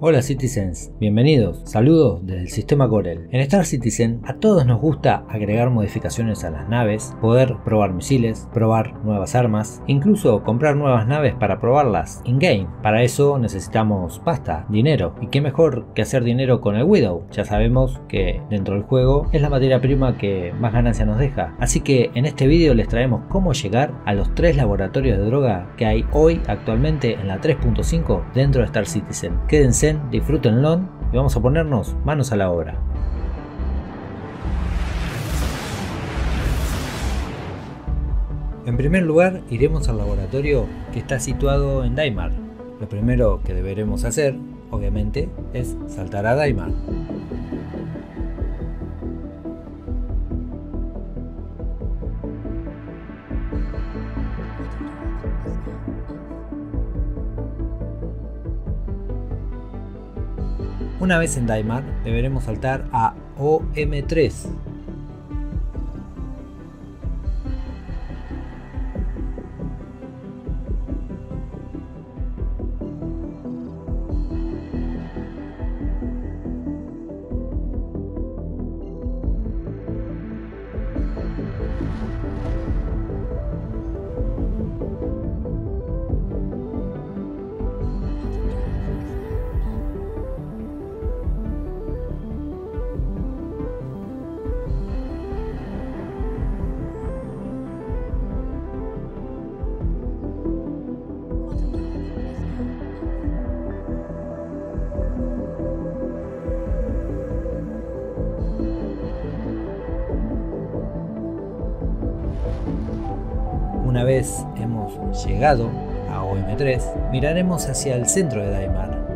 Hola Citizens, bienvenidos, saludos desde el sistema Corel. En Star Citizen a todos nos gusta agregar modificaciones a las naves, poder probar misiles, probar nuevas armas, incluso comprar nuevas naves para probarlas in-game. Para eso necesitamos pasta, dinero, y qué mejor que hacer dinero con el Widow. Ya sabemos que dentro del juego es la materia prima que más ganancia nos deja. Así que en este vídeo les traemos cómo llegar a los tres laboratorios de droga que hay hoy actualmente en la 3.5 dentro de Star Citizen. Quédense disfrútenlo y vamos a ponernos manos a la obra. En primer lugar, iremos al laboratorio que está situado en Daimar. Lo primero que deberemos hacer, obviamente, es saltar a Daimar. Una vez en Daimar, deberemos saltar a OM3, hemos llegado a OM3, miraremos hacia el centro de Daimar.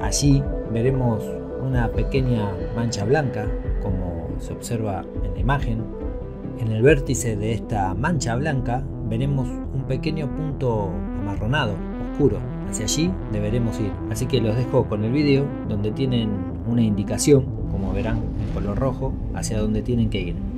Allí veremos una pequeña mancha blanca, como se observa en la imagen. En el vértice de esta mancha blanca veremos un pequeño punto amarronado, oscuro. Hacia allí deberemos ir. Así que los dejo con el vídeo donde tienen una indicación, como verán en color rojo, hacia donde tienen que ir.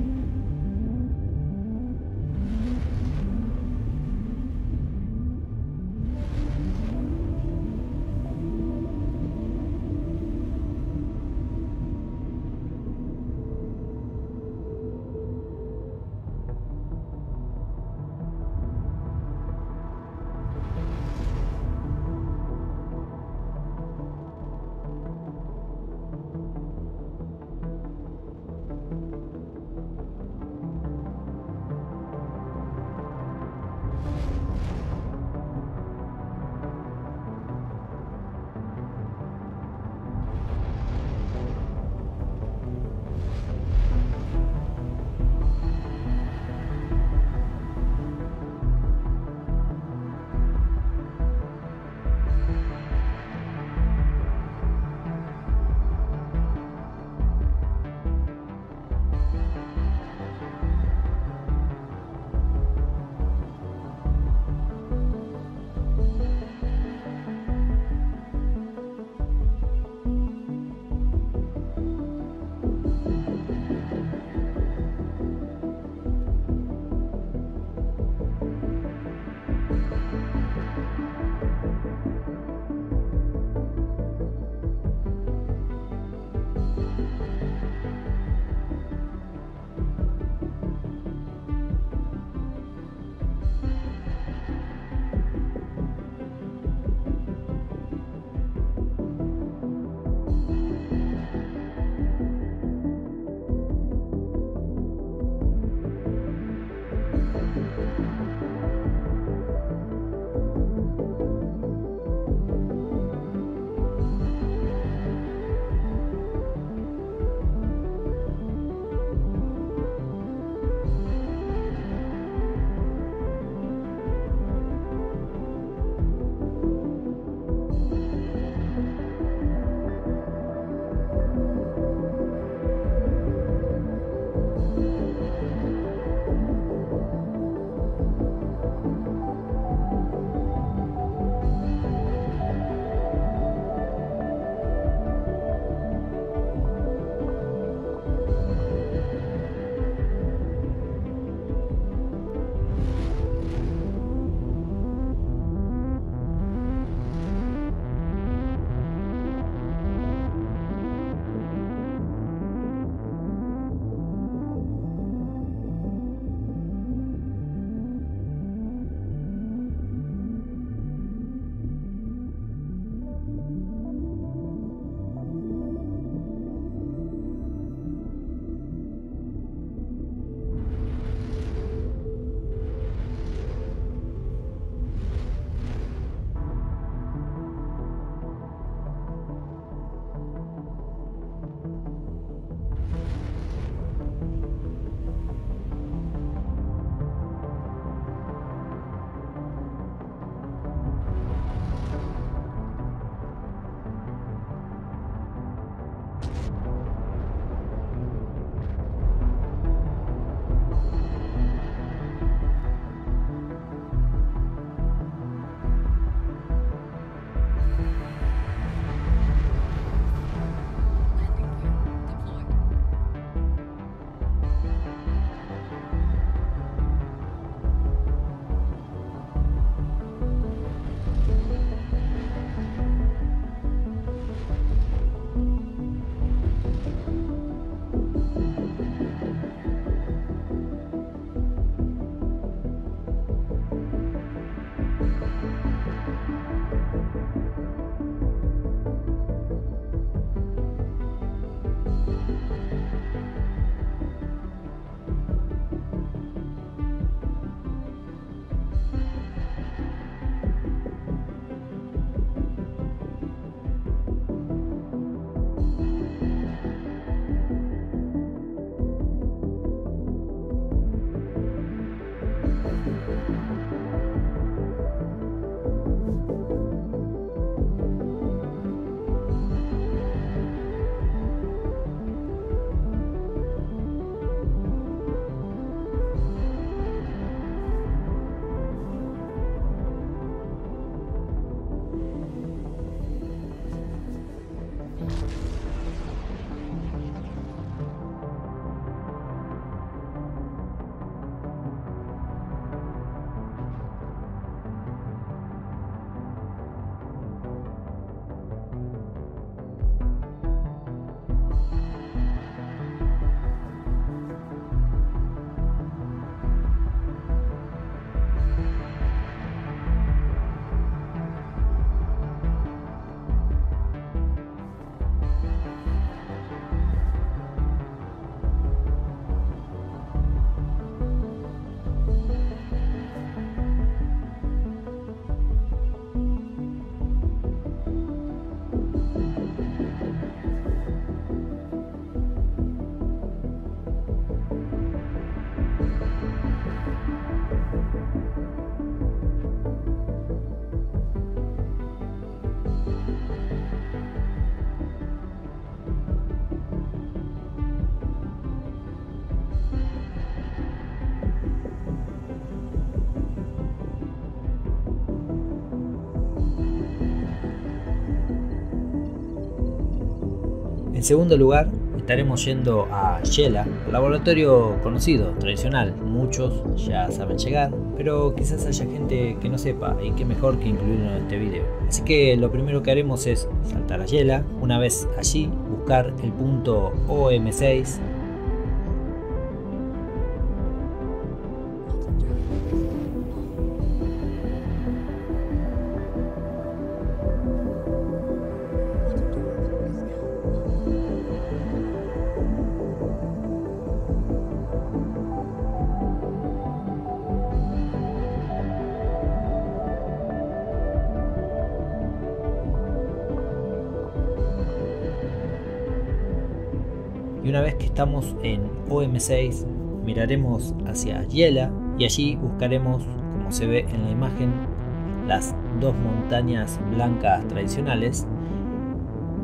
Segundo lugar, estaremos yendo a Yela, laboratorio conocido, tradicional. Muchos ya saben llegar, pero quizás haya gente que no sepa y qué mejor que incluirlo en este video. Así que lo primero que haremos es saltar a Yela. Una vez allí, buscar el punto OM6 una vez que estamos en OM6 miraremos hacia Yela y allí buscaremos, como se ve en la imagen, las dos montañas blancas tradicionales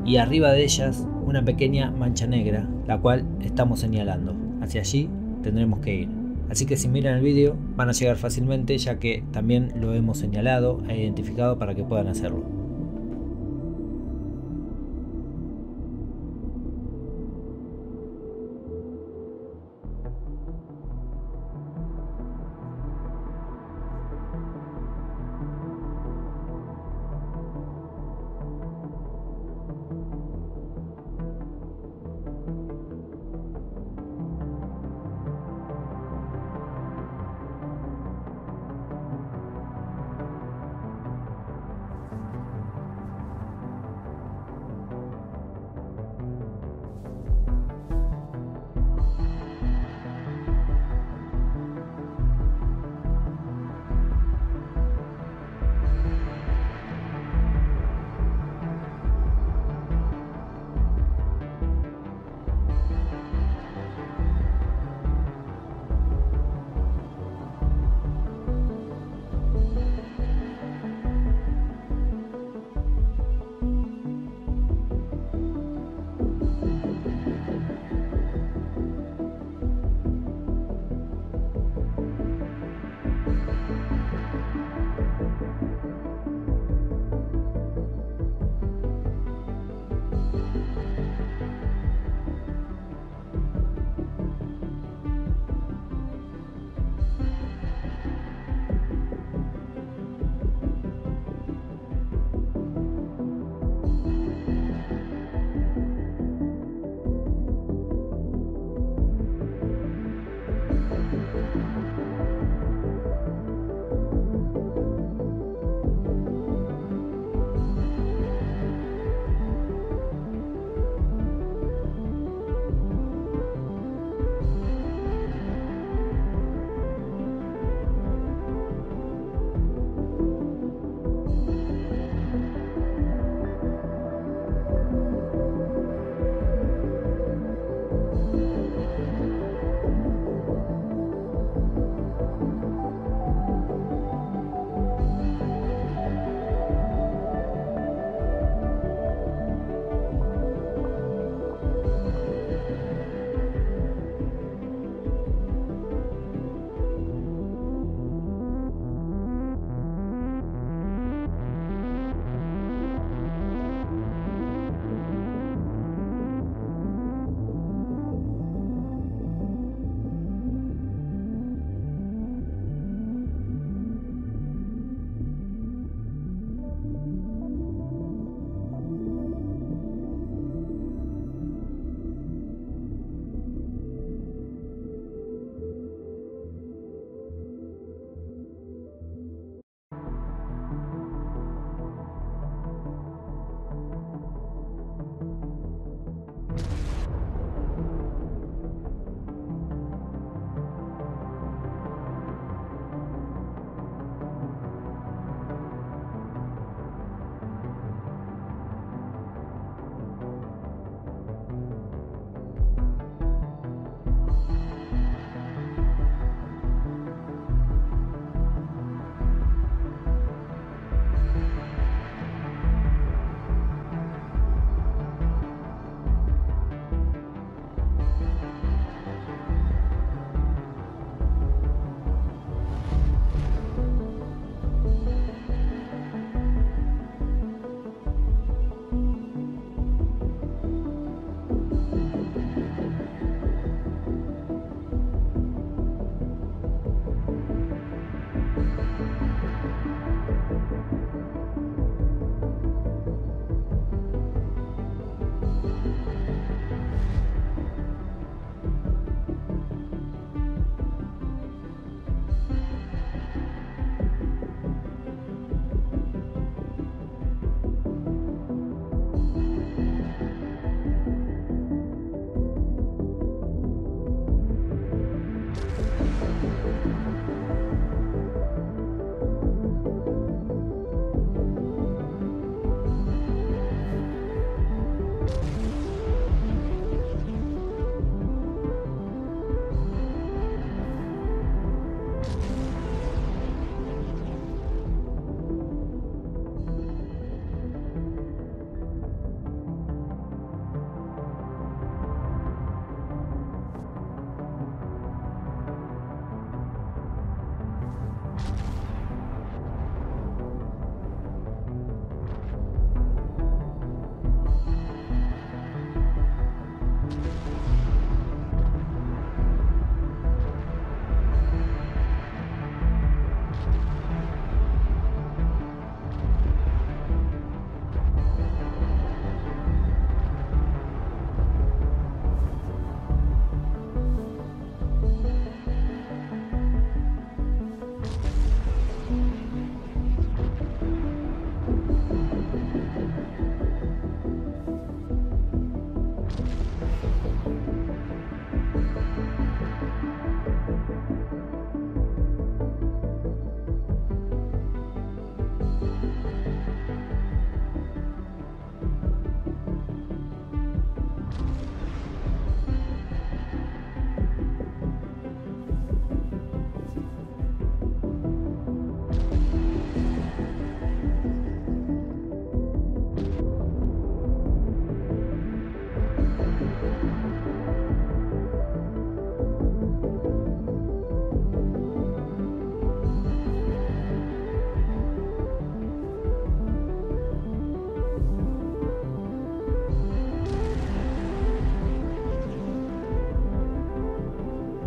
y arriba de ellas una pequeña mancha negra, la cual estamos señalando. Hacia allí tendremos que ir. Así que si miran el vídeo van a llegar fácilmente ya que también lo hemos señalado e identificado para que puedan hacerlo.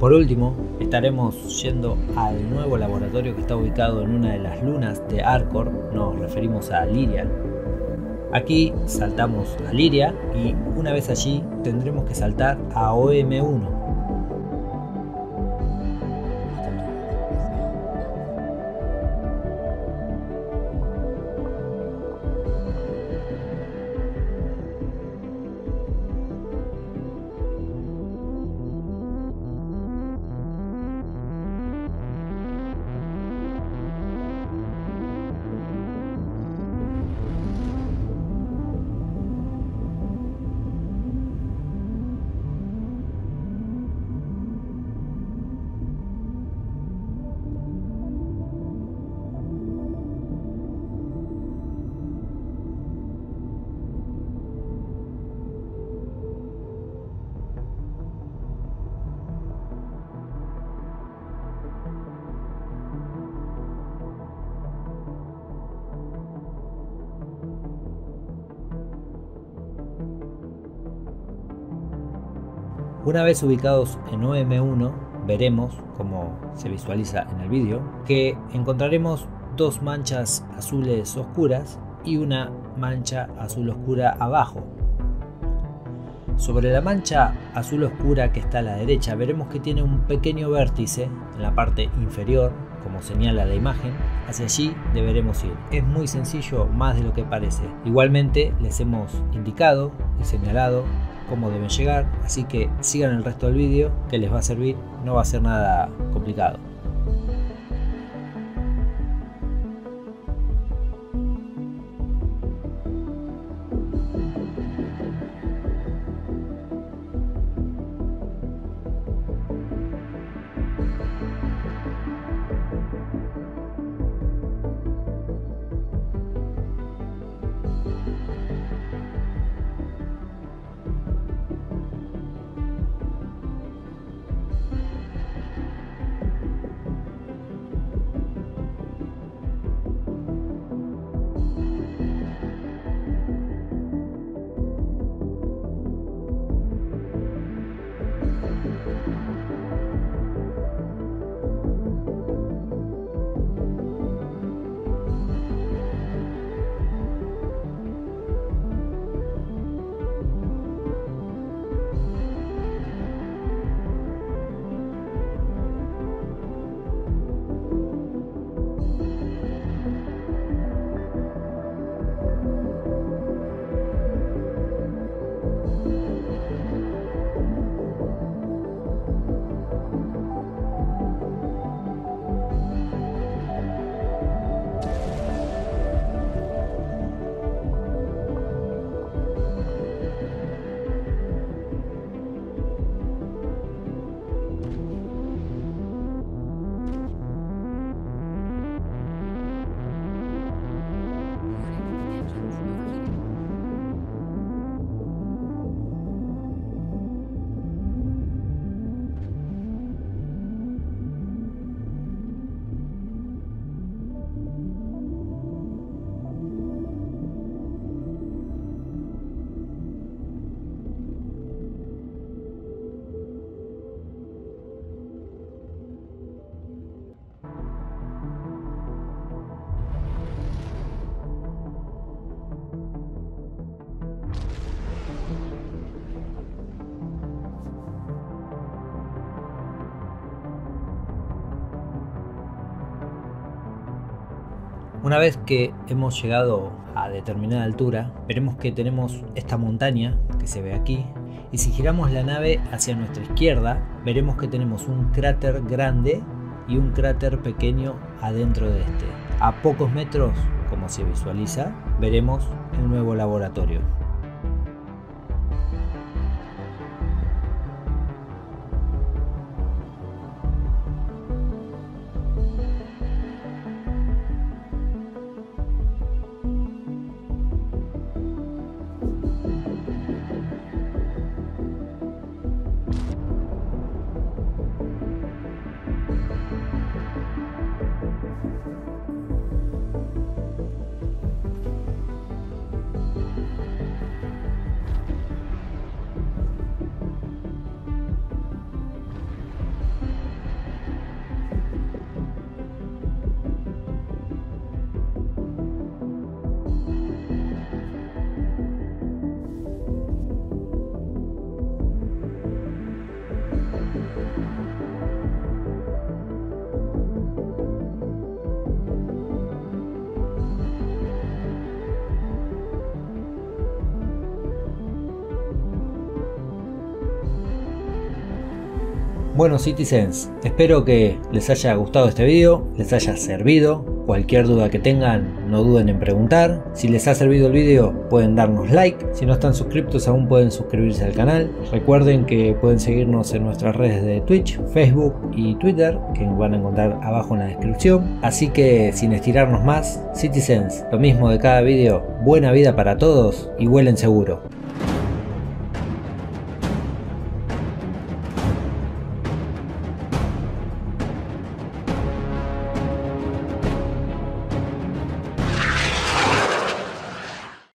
Por último, estaremos yendo al nuevo laboratorio que está ubicado en una de las lunas de Arcor, nos referimos a Liria. Aquí saltamos a Liria y una vez allí tendremos que saltar a OM1, Una vez ubicados en OM1, veremos, como se visualiza en el vídeo, que encontraremos dos manchas azules oscuras y una mancha azul oscura abajo. Sobre la mancha azul oscura que está a la derecha veremos que tiene un pequeño vértice en la parte inferior, como señala la imagen. Hacia allí deberemos ir. Es muy sencillo, más de lo que parece. Igualmente les hemos indicado y señalado cómo deben llegar, así que sigan el resto del vídeo que les va a servir, no va a ser nada complicado. Una vez que hemos llegado a determinada altura, veremos que tenemos esta montaña que se ve aquí y si giramos la nave hacia nuestra izquierda, veremos que tenemos un cráter grande y un cráter pequeño adentro de este. A pocos metros, como se visualiza, veremos el nuevo laboratorio. Bueno Citizens, espero que les haya gustado este video, les haya servido. Cualquier duda que tengan, no duden en preguntar. Si les ha servido el video, pueden darnos like. Si no están suscriptos, aún pueden suscribirse al canal. Recuerden que pueden seguirnos en nuestras redes de Twitch, Facebook y Twitter, que van a encontrar abajo en la descripción. Así que sin estirarnos más, Citizens, lo mismo de cada video, buena vida para todos y vuelen seguro.